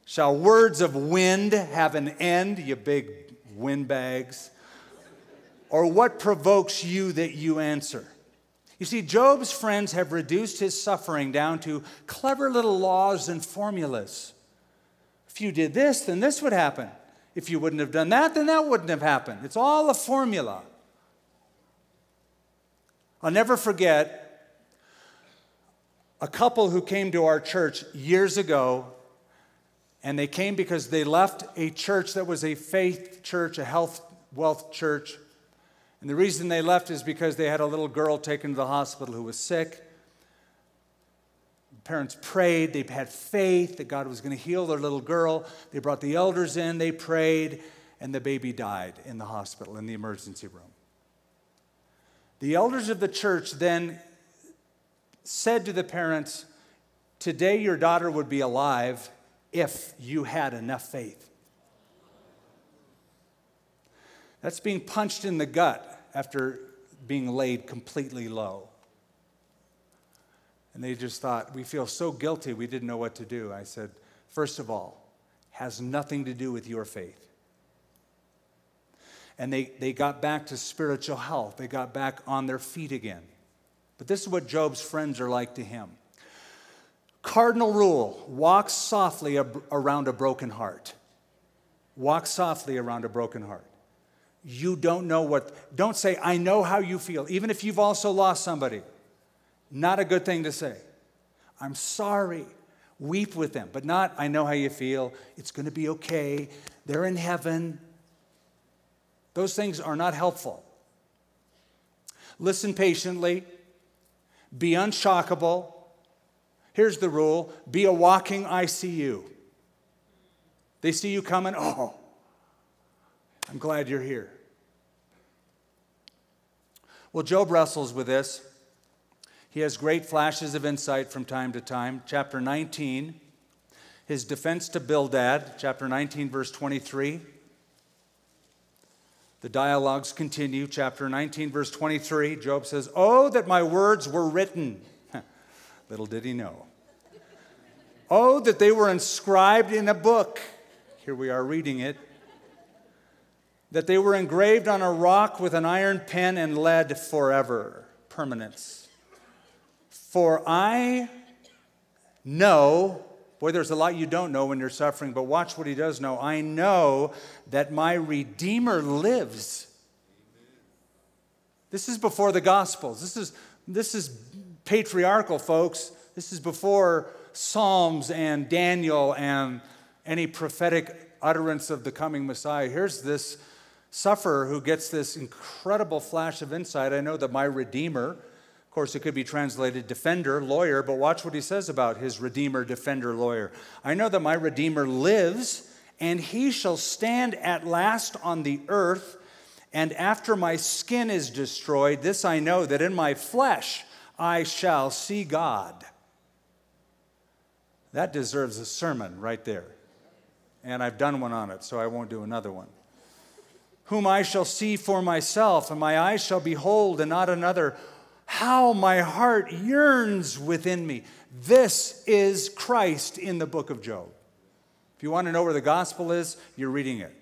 Shall words of wind have an end, you big windbags? Or what provokes you that you answer? You see, Job's friends have reduced his suffering down to clever little laws and formulas. If you did this, then this would happen. If you wouldn't have done that, then that wouldn't have happened. It's all a formula. I'll never forget a couple who came to our church years ago, and they came because they left a church that was a faith church, a health, wealth church, and the reason they left is because they had a little girl taken to the hospital who was sick. The parents prayed, they had faith that God was going to heal their little girl. They brought the elders in, they prayed, and the baby died in the hospital, in the emergency room. The elders of the church then said to the parents, Today your daughter would be alive if you had enough faith. That's being punched in the gut after being laid completely low. And they just thought, we feel so guilty, we didn't know what to do. I said, first of all, has nothing to do with your faith. And they, they got back to spiritual health. They got back on their feet again. But this is what Job's friends are like to him. Cardinal rule walk softly around a broken heart. Walk softly around a broken heart you don't know what, don't say, I know how you feel, even if you've also lost somebody. Not a good thing to say. I'm sorry. Weep with them, but not, I know how you feel. It's going to be okay. They're in heaven. Those things are not helpful. Listen patiently. Be unshockable. Here's the rule be a walking ICU. They see you coming, oh, I'm glad you're here. Well, Job wrestles with this. He has great flashes of insight from time to time. Chapter 19, his defense to Bildad, chapter 19, verse 23. The dialogues continue. Chapter 19, verse 23, Job says, Oh, that my words were written. Little did he know. Oh, that they were inscribed in a book. Here we are reading it that they were engraved on a rock with an iron pen and lead forever, permanence. For I know, boy, there's a lot you don't know when you're suffering, but watch what he does know. I know that my Redeemer lives. This is before the Gospels. This is, this is patriarchal, folks. This is before Psalms and Daniel and any prophetic utterance of the coming Messiah. Here's this sufferer who gets this incredible flash of insight. I know that my Redeemer, of course, it could be translated defender, lawyer, but watch what he says about his Redeemer, defender, lawyer. I know that my Redeemer lives, and he shall stand at last on the earth. And after my skin is destroyed, this I know that in my flesh I shall see God. That deserves a sermon right there. And I've done one on it, so I won't do another one whom I shall see for myself, and my eyes shall behold, and not another. How my heart yearns within me. This is Christ in the book of Job. If you want to know where the gospel is, you're reading it.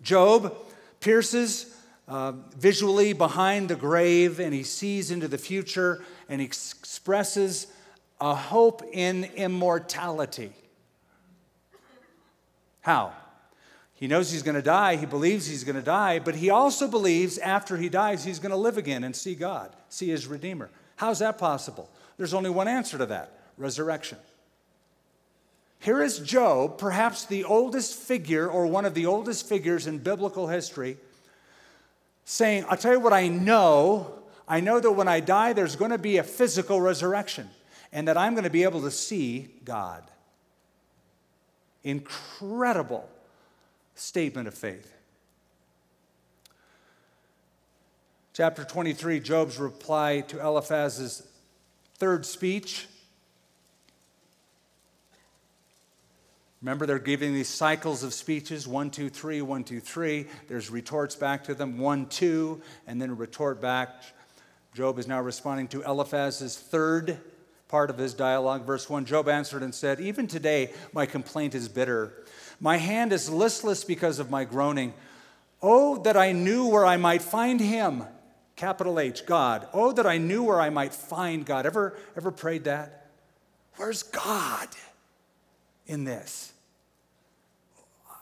Job pierces uh, visually behind the grave and he sees into the future and he expresses a hope in immortality. How? He knows he's going to die. He believes he's going to die, but he also believes after he dies, he's going to live again and see God, see his Redeemer. How's that possible? There's only one answer to that resurrection. Here is Job, perhaps the oldest figure or one of the oldest figures in biblical history, saying, I'll tell you what I know. I know that when I die, there's going to be a physical resurrection and that I'm going to be able to see God. Incredible statement of faith. Chapter 23, Job's reply to Eliphaz's third speech. Remember, they're giving these cycles of speeches one, two, three, one, two, three. There's retorts back to them one, two, and then a retort back. Job is now responding to Eliphaz's third part of his dialogue. Verse 1 Job answered and said, Even today my complaint is bitter. My hand is listless because of my groaning. Oh, that I knew where I might find him. Capital H, God. Oh, that I knew where I might find God. Ever, ever prayed that? Where's God in this?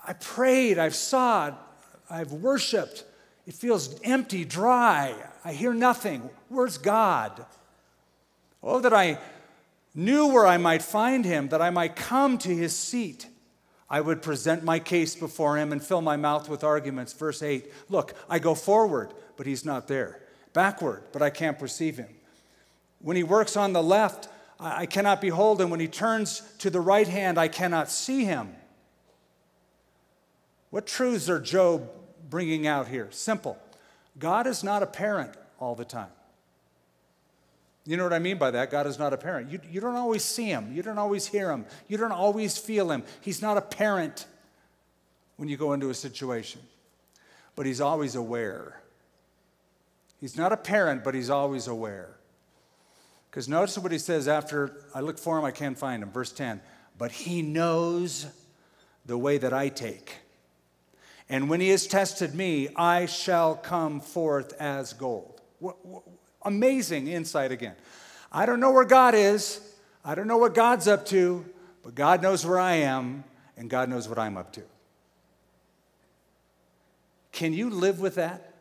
I prayed, I've sought, I've worshiped. It feels empty, dry. I hear nothing. Where's God? Oh, that I knew where I might find him, that I might come to his seat. I would present my case before him and fill my mouth with arguments. Verse 8 Look, I go forward, but he's not there. Backward, but I can't perceive him. When he works on the left, I cannot behold him. When he turns to the right hand, I cannot see him. What truths are Job bringing out here? Simple. God is not apparent all the time. You know what I mean by that? God is not apparent. You, you don't always see him, you don't always hear him, you don't always feel him. He's not a parent when you go into a situation, but he's always aware. He's not a parent, but he's always aware. Because notice what he says after I look for him, I can't find him. Verse 10 But he knows the way that I take. And when he has tested me, I shall come forth as gold. What, what, amazing insight again. I don't know where God is, I don't know what God's up to, but God knows where I am, and God knows what I'm up to. Can you live with that?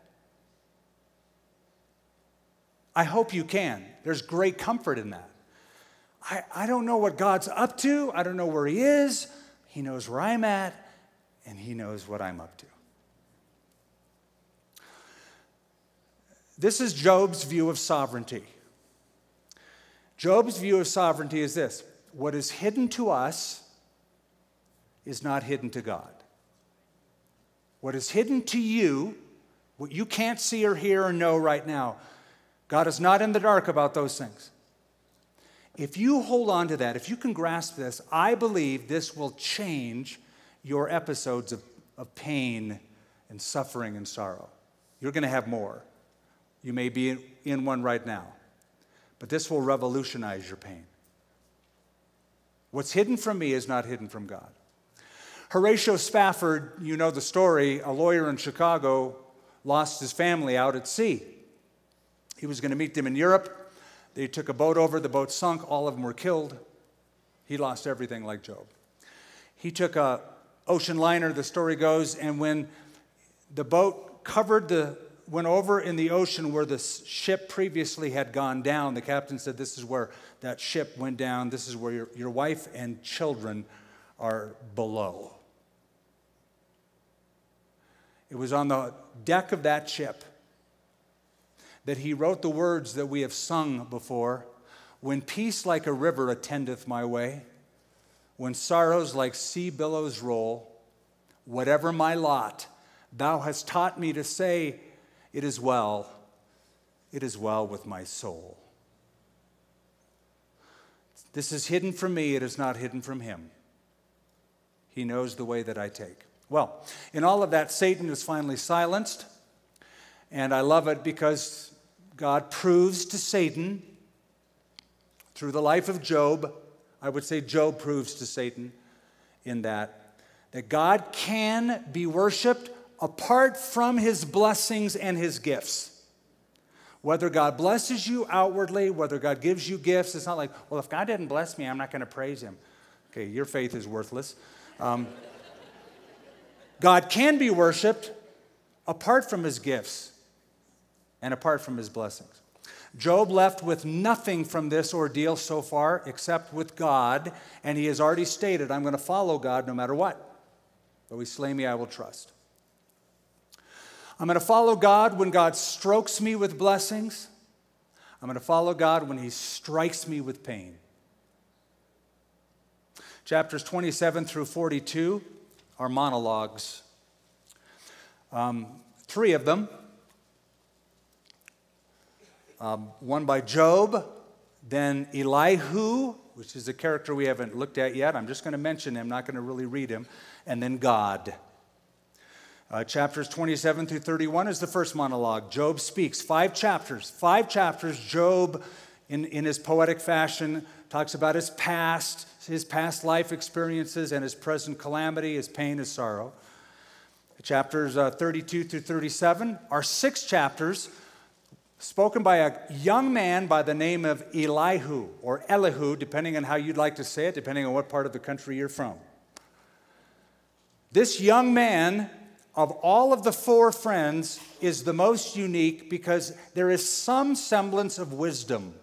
I hope you can. There's great comfort in that. I, I don't know what God's up to. I don't know where He is. He knows where I'm at and He knows what I'm up to. This is Job's view of sovereignty. Job's view of sovereignty is this what is hidden to us is not hidden to God. What is hidden to you, what you can't see or hear or know right now, God is not in the dark about those things. If you hold on to that, if you can grasp this, I believe this will change your episodes of, of pain and suffering and sorrow. You're going to have more. You may be in one right now, but this will revolutionize your pain. What's hidden from me is not hidden from God. Horatio Spafford, you know the story, a lawyer in Chicago lost his family out at sea. He was going to meet them in Europe. They took a boat over, the boat sunk, all of them were killed. He lost everything like Job. He took a ocean liner, the story goes, and when the boat covered the went over in the ocean where the ship previously had gone down, the captain said, This is where that ship went down. This is where your, your wife and children are below. It was on the deck of that ship that he wrote the words that we have sung before When peace like a river attendeth my way, when sorrows like sea billows roll, whatever my lot, thou hast taught me to say, It is well, it is well with my soul. This is hidden from me, it is not hidden from him. He knows the way that I take. Well, in all of that, Satan is finally silenced. And I love it because God proves to Satan through the life of Job I would say Job proves to Satan in that that God can be worshiped apart from his blessings and his gifts. Whether God blesses you outwardly, whether God gives you gifts, it's not like, well, if God didn't bless me, I'm not going to praise him. Okay, your faith is worthless. Um, God can be worshiped apart from his gifts and apart from his blessings. Job left with nothing from this ordeal so far except with God, and he has already stated, I'm going to follow God no matter what. Though he slay me, I will trust. I'm going to follow God when God strokes me with blessings. I'm going to follow God when he strikes me with pain. Chapters 27 through 42 are monologues. Um, three of them um, one by Job, then Elihu, which is a character we haven't looked at yet. I'm just going to mention him, not going to really read him, and then God. Uh, chapters 27 through 31 is the first monologue. Job speaks. Five chapters. Five chapters. Job, in, in his poetic fashion, talks about his past, his past life experiences, and his present calamity, his pain, his sorrow. Chapters uh, 32 through 37 are six chapters spoken by a young man by the name of Elihu, or Elihu, depending on how you'd like to say it, depending on what part of the country you're from. This young man of all of the four friends is the most unique because there is some semblance of wisdom.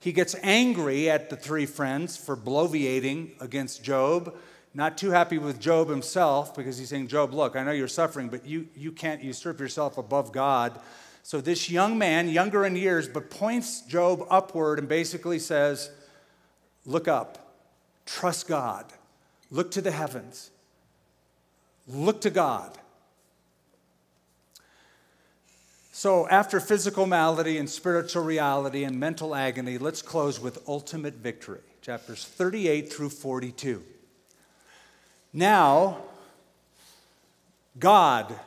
He gets angry at the three friends for bloviating against Job, not too happy with Job himself because he's saying, Job, look, I know you're suffering, but you, you can't usurp yourself above God. So this young man, younger in years, but points Job upward and basically says, Look up, trust God, look to the heavens. Look to God. So, after physical malady and spiritual reality and mental agony, let's close with ultimate victory, chapters 38 through 42. Now, God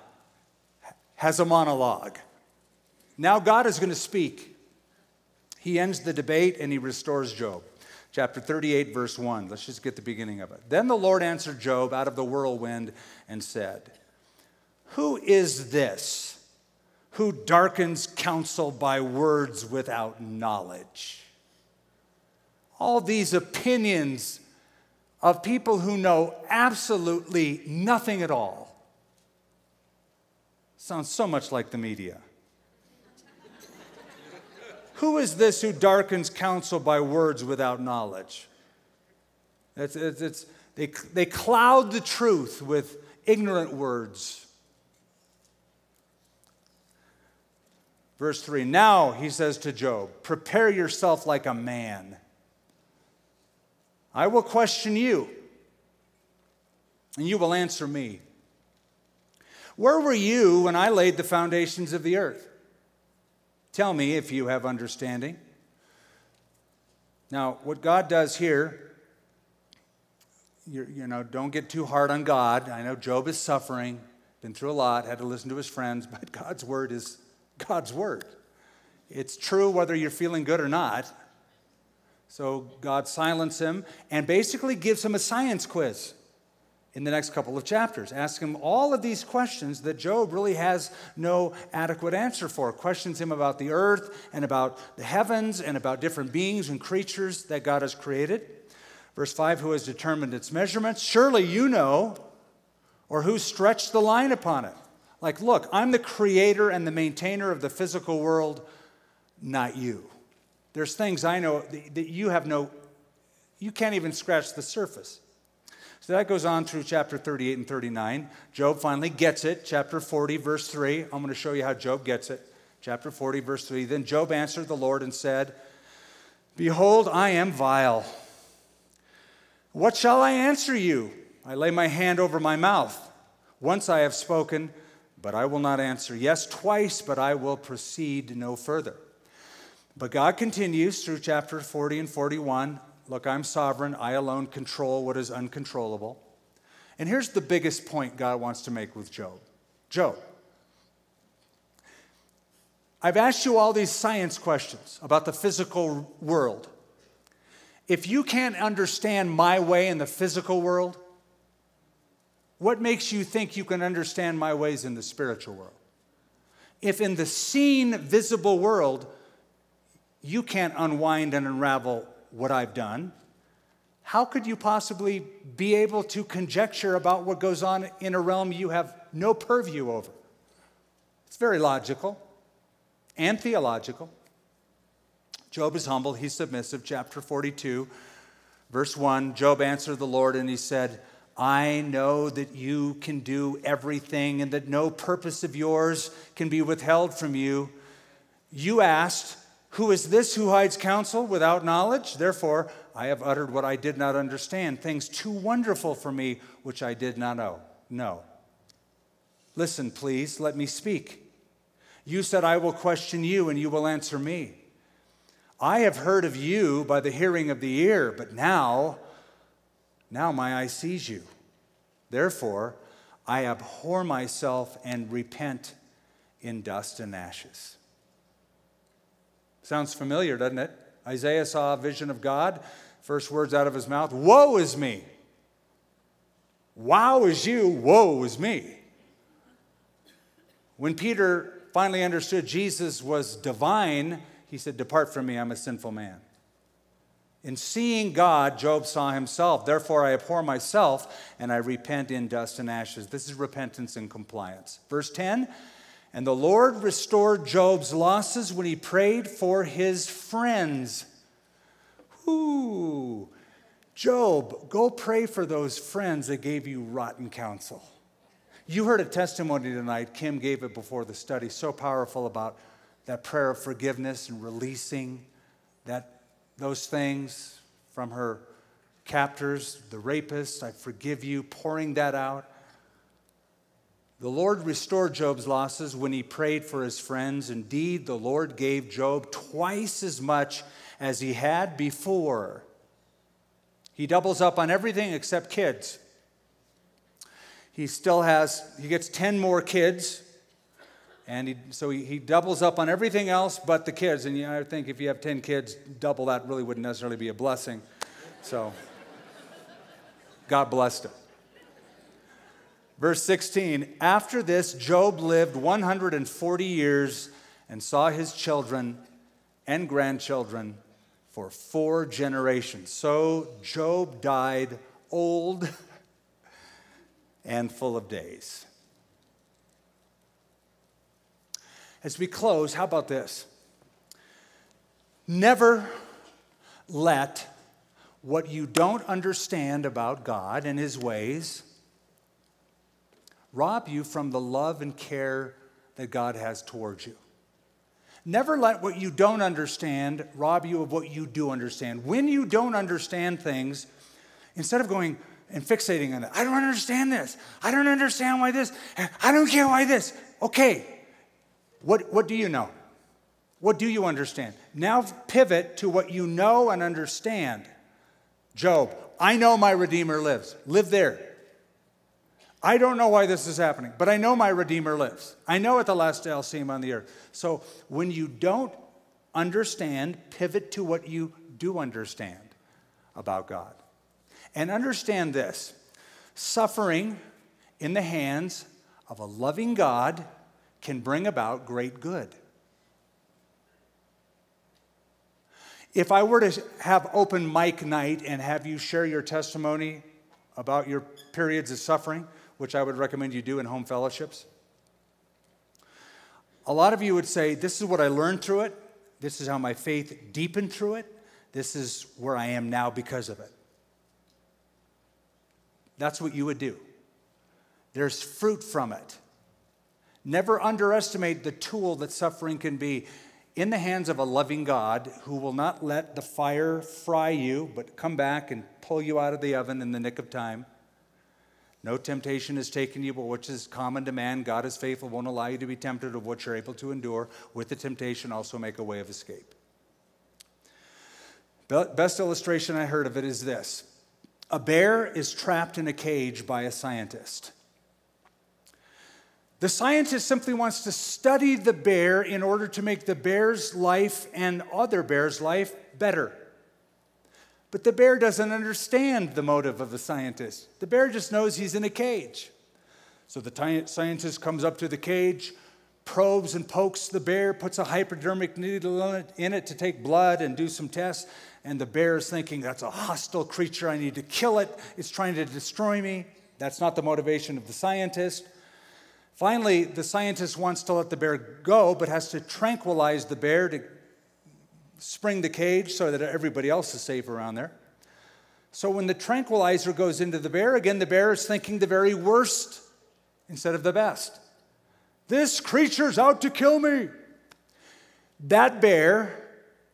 has a monologue. Now, God is going to speak. He ends the debate and he restores Job chapter 38, verse 1. Let's just get the beginning of it. Then the Lord answered Job out of the whirlwind and said, Who is this who darkens counsel by words without knowledge? All these opinions of people who know absolutely nothing at all. Sounds so much like the media. Who is this who darkens counsel by words without knowledge? It's, it's, it's, they, they cloud the truth with ignorant words. Verse 3 Now, he says to Job, prepare yourself like a man. I will question you, and you will answer me. Where were you when I laid the foundations of the earth? Tell me if you have understanding. Now, what God does here, you know, don't get too hard on God. I know Job is suffering, been through a lot, had to listen to his friends, but God's word is God's word. It's true whether you're feeling good or not. So God silences him and basically gives him a science quiz in the next couple of chapters. Ask him all of these questions that Job really has no adequate answer for. Questions him about the earth and about the heavens and about different beings and creatures that God has created. Verse 5 Who has determined its measurements? Surely you know, or who stretched the line upon it? Like, look, I'm the creator and the maintainer of the physical world, not you. There's things I know that you have no, you can't even scratch the surface. So that goes on through chapter 38 and 39. Job finally gets it. Chapter 40, verse 3. I'm going to show you how Job gets it. Chapter 40, verse 3. Then Job answered the Lord and said, Behold, I am vile. What shall I answer you? I lay my hand over my mouth. Once I have spoken, but I will not answer. Yes, twice, but I will proceed no further. But God continues through chapter 40 and 41 Look, I'm sovereign. I alone control what is uncontrollable. And here's the biggest point God wants to make with Job Job, I've asked you all these science questions about the physical world. If you can't understand my way in the physical world, what makes you think you can understand my ways in the spiritual world? If in the seen, visible world, you can't unwind and unravel what I've done, how could you possibly be able to conjecture about what goes on in a realm you have no purview over? It's very logical and theological. Job is humble, he's submissive. Chapter 42, verse 1 Job answered the Lord and he said, I know that you can do everything and that no purpose of yours can be withheld from you. You asked, who is this who hides counsel without knowledge? Therefore, I have uttered what I did not understand, things too wonderful for me which I did not know. No. Listen, please, let me speak. You said, I will question you, and you will answer me. I have heard of you by the hearing of the ear, but now, now my eye sees you. Therefore, I abhor myself and repent in dust and ashes. Sounds familiar, doesn't it? Isaiah saw a vision of God. First words out of his mouth Woe is me! Wow is you, woe is me. When Peter finally understood Jesus was divine, he said, Depart from me, I'm a sinful man. In seeing God, Job saw himself. Therefore, I abhor myself and I repent in dust and ashes. This is repentance and compliance. Verse 10 And the Lord restored Job's losses when he prayed for his friends. Ooh, Job, go pray for those friends that gave you rotten counsel. You heard a testimony tonight. Kim gave it before the study, so powerful about that prayer of forgiveness and releasing that, those things from her captors, the rapists, I forgive you, pouring that out. The Lord restored Job's losses when he prayed for his friends. Indeed, the Lord gave Job twice as much as he had before. He doubles up on everything except kids. He still has, he gets 10 more kids and he, so he, he doubles up on everything else but the kids. And you know, I think if you have 10 kids, double that really wouldn't necessarily be a blessing. So God blessed him. Verse 16 After this, Job lived 140 years and saw his children and grandchildren for four generations. So Job died old and full of days. As we close, how about this? Never let what you don't understand about God and His ways rob you from the love and care that God has towards you. Never let what you don't understand rob you of what you do understand. When you don't understand things, instead of going and fixating on it, I don't understand this. I don't understand why this. I don't care why this. Okay, what, what do you know? What do you understand? Now pivot to what you know and understand. Job, I know my Redeemer lives. Live there. I don't know why this is happening, but I know my Redeemer lives. I know at the last day I'll see him on the earth. So when you don't understand, pivot to what you do understand about God. And understand this suffering in the hands of a loving God can bring about great good. If I were to have open mic night and have you share your testimony about your periods of suffering, which I would recommend you do in home fellowships, a lot of you would say, This is what I learned through it. This is how my faith deepened through it. This is where I am now because of it. That's what you would do. There's fruit from it. Never underestimate the tool that suffering can be in the hands of a loving God who will not let the fire fry you, but come back and pull you out of the oven in the nick of time. No temptation has taken you, but which is common to man. God is faithful, won't allow you to be tempted of what you're able to endure. With the temptation, also make a way of escape. Best illustration I heard of it is this a bear is trapped in a cage by a scientist. The scientist simply wants to study the bear in order to make the bear's life and other bears' life better. But the bear doesn't understand the motive of the scientist. The bear just knows he's in a cage. So the scientist comes up to the cage, probes and pokes the bear, puts a hypodermic needle in it to take blood and do some tests. And the bear is thinking, that's a hostile creature. I need to kill it. It's trying to destroy me. That's not the motivation of the scientist. Finally, the scientist wants to let the bear go, but has to tranquilize the bear to spring the cage so that everybody else is safe around there. So when the tranquilizer goes into the bear, again, the bear is thinking the very worst instead of the best. This creature's out to kill me. That bear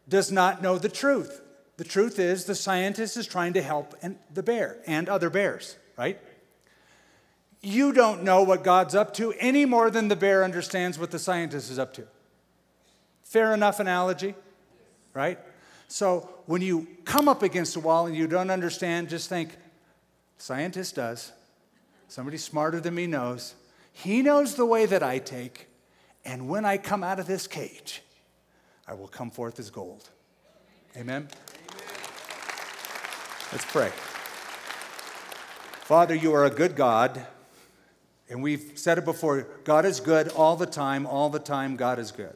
does not know the truth. The truth is, the scientist is trying to help the bear and other bears, right? You don't know what God's up to any more than the bear understands what the scientist is up to. Fair enough analogy, right? So when you come up against a wall and you don't understand, just think, scientist does. Somebody smarter than me knows. He knows the way that I take. And when I come out of this cage, I will come forth as gold. Amen? Amen. Let's pray. Father, you are a good God. And we've said it before God is good all the time, all the time, God is good.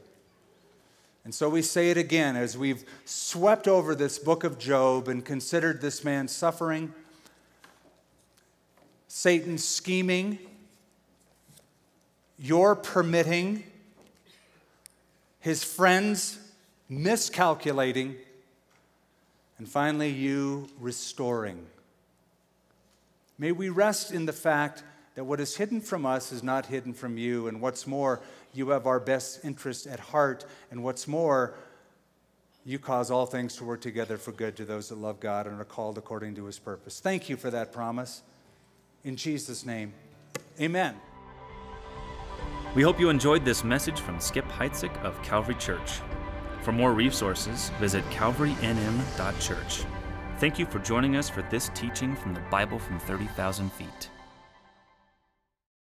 And so we say it again as we've swept over this book of Job and considered this man's suffering, Satan's scheming, your permitting, his friends miscalculating, and finally you restoring. May we rest in the fact that what is hidden from us is not hidden from you, and what's more, you have our best interest at heart, and what's more, you cause all things to work together for good to those that love God and are called according to his purpose. Thank you for that promise. In Jesus' name, amen. We hope you enjoyed this message from Skip Heitzig of Calvary Church. For more resources, visit calvarynm.church. Thank you for joining us for this teaching from the Bible from 30,000 feet.